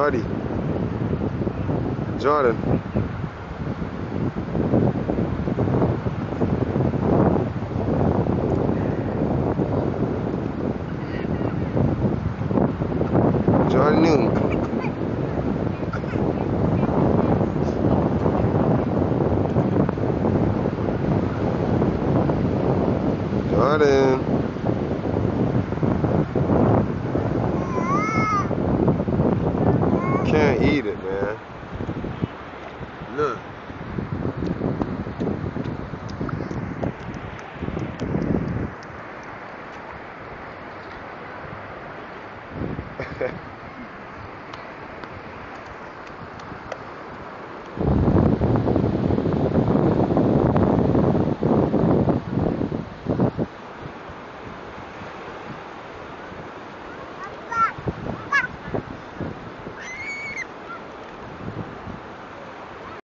Jordy. Jordan. Jordan. Jordan. can't eat it, man. Look.